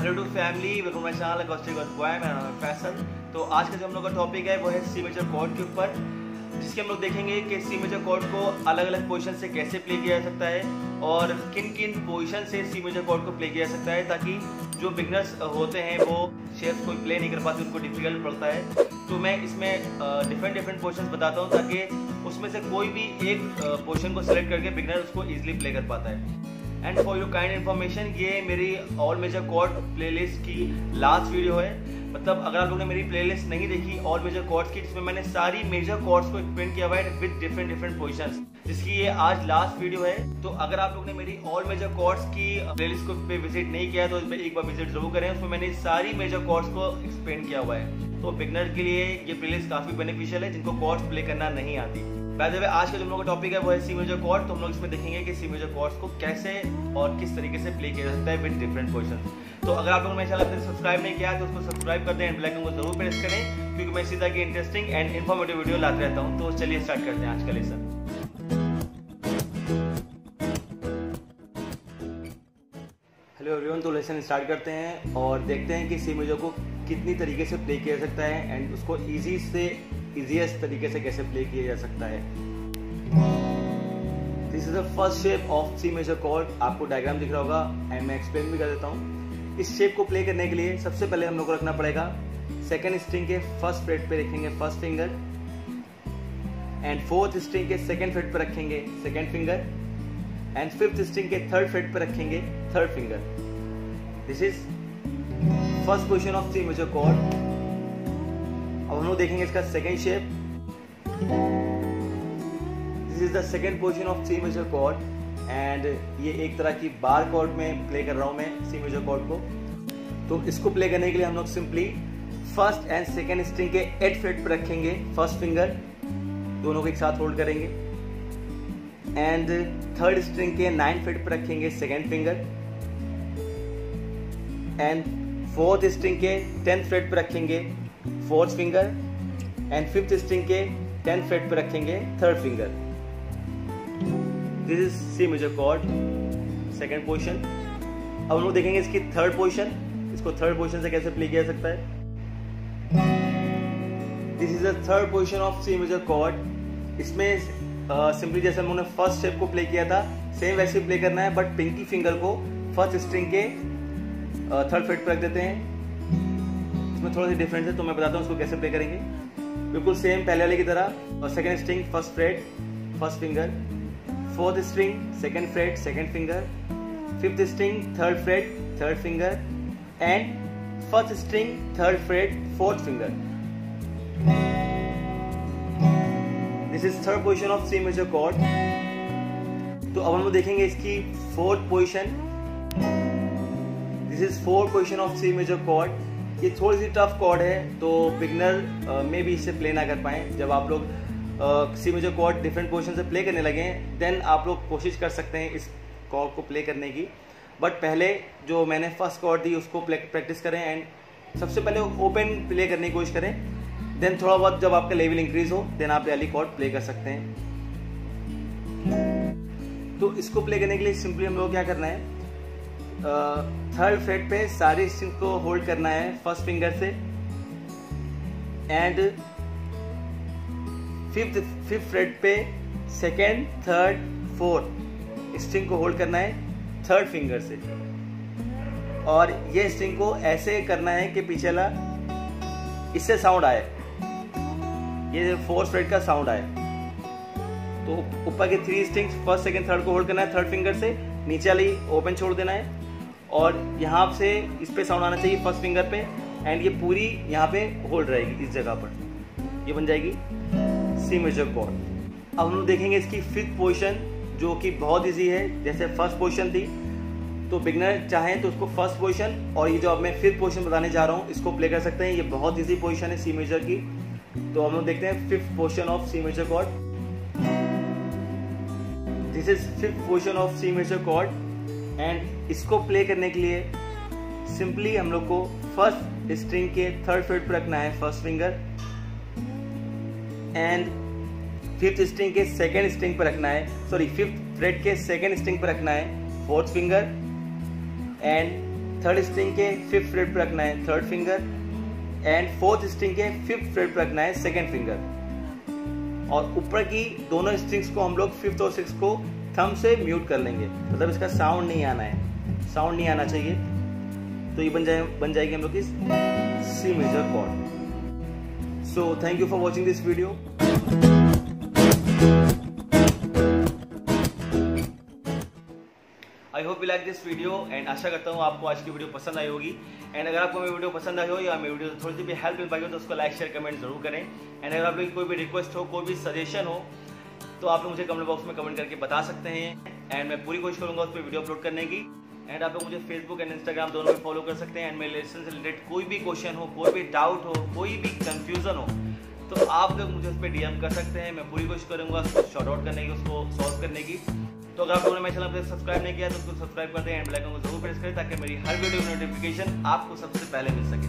Hello to family welcome my channel acoustic boy मेरा नाम फैसल तो आज का जो हम लोग का टॉपिक है, वो है सी मेजर कॉर्ड के ऊपर, जिसके हम लोग देखेंगे कि सी मेजर कॉर्ड को अलग अलग पोजीशन से कैसे प्ले किया जा सकता है और किन किन पोजीशन से सी मेजर कॉर्ड को प्ले किया जा सकता है, ताकि जो बिगनर्स होते हैं, वो शेप्स को प्ले नहीं कर पाते, उनको डिफ़िकल्ट पड़ता है। तो मैं इसमें डिफरेंट डिफरेंट पोजिशन बताता हूँ, ताकि उसमें से कोई भी एक पोजिशन को सेलेक्ट करके बिगनर उसको ईजिली प्ले कर पाता है। And for your kind information ये मेरी ऑल मेजर कॉर्ड प्लेलिस्ट की लास्ट वीडियो है। मतलब अगर आप लोगों ने मेरी प्लेलिस्ट नहीं देखी ऑल मेजर कॉर्ड्स की, जिसमें मैंने सारी मेजर कॉर्ड्स को एक्सप्लेन किया हुआ है विद डिफरेंट डिफरेंट पोजिशन जिसकी ये आज लास्ट वीडियो है। तो अगर आप लोग ने मेरी ऑल मेजर कॉर्ड्स की प्लेलिस्ट को पे विज़िट नहीं किया तो इसमें एक बार विज़िट ज़रूर करें। उसमें मैंने सारी मेजर कॉर्ड्स को एक्सप्लेन किया हुआ है। तो बिगनर के लिए ये प्लेलिस्ट काफ़ी बेनिफिशियल है, जिनको कॉर्ड्स प्ले करना नहीं आती। बाय द आज का जो हम लोग का टॉपिक है, वो है सी मेजर कॉर्ड तो हम लोग इसमें देखेंगे कि सी मेजर कॉर्ड्स को कैसे और किस तरीके से प्ले किया जा सकता है विद डिफरेंट पोजिशन तो अगर आप लोग मेरे चैनल पर सब्सक्राइब नहीं किया तो उसको सब्सक्राइब कर दें एंड बेल आइकन को ज़रूर प्रेस करें, क्योंकि मैं तरह की इंटरेस्टिंग एंड इन्फॉर्मेटिव वीडियो लाते रहता हूँ। तो चलिए स्टार्ट करते हैं आज का लेसन हेलो एवरीवन तो लेसन स्टार्ट करते हैं और देखते हैं कि सी मेजर को कितनी तरीके से प्ले किया जा सकता है एंड उसको इजी से इजीएस्ट तरीके से कैसे प्ले किया जा सकता है। This is the first shape of C major chord आपको डायग्राम दिख रहा होगा एंड मैं एक्सप्लेन भी कर देता हूँ। इस शेप को प्ले करने के लिए सबसे पहले हम लोग को रखना पड़ेगा। सेकेंड स्ट्रिंग के फ़र्स्ट फ्रेट पे रखेंगे first finger and fourth string के सेकेंड फ्रेट पे रखेंगे second finger and fifth string के थर्ड फ्रेट पे रखेंगे third finger this is first position of C major chord अब हम लोग देखेंगे इसका second shape this is the second position of C major chord and ये एक तरह की बार कॉर्ड में प्ले कर रहा हूँ मैं सी मेजर कॉर्ड को. तो इसको प्ले करने के लिए हम लोग simply first and second string के एट फ्रेट पर रखेंगे. फ़र्स्ट फिंगर दोनों को एक साथ होल्ड करेंगे. एंड थर्ड स्ट्रिंग के नाइन फ्रेट पर रखेंगे second finger and fourth string के टेंथ फ्रेट पर रखेंगे. Fourth finger and fifth string के टेंथ फ्रेट पर रखेंगे third finger. This is C major chord second position अब हम लोग देखेंगे इसकी थर्ड पोजिशन इसको थर्ड पोजिशन से कैसे प्ले किया सकता है। This is the third position of C major chord इसमें सिंपली जैसे हमने फ़र्स्ट स्टेप को प्ले किया था सेम वैसे प्ले करना है बट पिंकी फिंगर को फ़र्स्ट स्ट्रिंग के थर्ड फ्रेट पर रख देते हैं। इसमें थोड़ा सा डिफरेंस है तो मैं बताता हूँ उसको कैसे प्ले करेंगे। बिल्कुल सेम पहले वाले की तरह, और second string first fret first finger fourth string second fret second finger fifth string third fret third finger and first string third fret fourth finger this is third position of C major chord तो अब हम लोग देखेंगे इसकी fourth position this is fourth position of C major chord ये थोड़ी सी tough cord है तो बिगनर में भी इसे प्ले ना कर पाए। जब आप लोग C major chord different position से प्ले करने लगे देन आप लोग कोशिश कर सकते हैं इस कॉर्ड को प्ले करने की। बट पहले जो मैंने फ़र्स्ट कॉर्ड दी, उसको प्रैक्टिस करें एंड सबसे पहले ओपन प्ले करने की कोशिश करें। देन थोड़ा बहुत जब आपका लेवल इंक्रीज हो देन आप रैली कॉर्ड प्ले कर सकते हैं। तो इसको प्ले करने के लिए सिंपली हम लोग क्या करना है? थर्ड फ्रेट पे सारी स्ट्रिंग को होल्ड करना है फ़र्स्ट फिंगर से। एंड फिफ्थ फिफ्थ फ्रेट पे सेकेंड थर्ड फोर्थ स्ट्रिंग को होल्ड करना है थर्ड फिंगर से। और ये स्ट्रिंग को ऐसे करना है कि पीछे ला इससे साउंड आए। ये फोर्थ फ्रेट का साउंड आए। तो ऊपर के three strings first second third को होल्ड करना है थर्ड फिंगर से। नीचे वाली ओपन छोड़ देना है। और यहाँ से इस पे साउंड आना चाहिए फ़र्स्ट फिंगर पे एंड ये पूरी यहाँ पे होल्ड रहेगी इस जगह पर। ये बन जाएगी सी मेजर कॉर्ड अब हम लोग देखेंगे इसकी फिफ्थ पोजिशन जो कि बहुत ईजी है, जैसे फ़र्स्ट पोजिशन थी। तो बिगनर चाहें तो उसको फ़र्स्ट पोजिशन और ये जो अब मैं फिफ्थ पोजिशन बताने जा रहा हूँ, इसको प्ले कर सकते हैं। ये बहुत इजी पोजिशन है सी मेजर की। तो हम लोग देखते हैं fifth position of C major chord this is fifth position of C major chord and इसको प्ले करने के लिए सिंपली हम लोग को फ़र्स्ट स्ट्रिंग के थर्ड फ्रेट पर रखना है first finger and fifth string के सेकेंड स्ट्रिंग पर रखना है सॉरी फिफ्थ फ्रेट के सेकेंड स्ट्रिंग पर रखना है fourth finger and third string के फिफ्थ फ्रेट पर रखना है third finger and fourth string के फिफ्थ फ्रेट पर रखना है सेकेंड फिंगर और ऊपर की दोनों स्ट्रिंग्स को हम लोग फिफ्थ और सिक्स को थम से म्यूट कर लेंगे। मतलब इसका साउंड नहीं आना है। साउंड नहीं आना चाहिए। तो ये बन जाए, बन जाएगी हम लोग की C major chord so thank you for watching this video I hope you like this video and आशा करता हूँ आपको आज की वीडियो पसंद आई होगी। एंड अगर आपको मेरी वीडियो पसंद आई हो या मेरी वीडियो थोड़ी सी भी हेल्प मिल पाई हो तो उसको लाइक शेयर कमेंट ज़रूर करें। एंड अगर आप लोग कोई भी रिक्वेस्ट हो, कोई भी सजेशन हो तो आप लोग मुझे कमेंट बॉक्स में कमेंट करके बता सकते हैं। एंड मैं पूरी कोशिश करूँगा उस पर वीडियो अपलोड करने की। एंड आप लोग मुझे फेसबुक एंड इंस्टाग्राम दोनों में फॉलो कर सकते हैं। एंड मेरे लेसन से रिलेटेड कोई भी क्वेश्चन हो, कोई भी डाउट हो, कोई भी कंफ्यूजन हो तो आप लोग मुझे उस पर डीएम कर सकते हैं। मैं पूरी कोशिश करूँगा उसको शॉर्ट आउट करने की, उसको सॉल्व करने की। तो अगर आप लोगों ने मेरे चैनल पर सब्सक्राइब नहीं किया तो उसको सब्सक्राइब कर दें एंड बेल को ज़रूर प्रेस करें, ताकि मेरी हर वीडियो की नोटिफिकेशन आपको सबसे पहले मिल सके।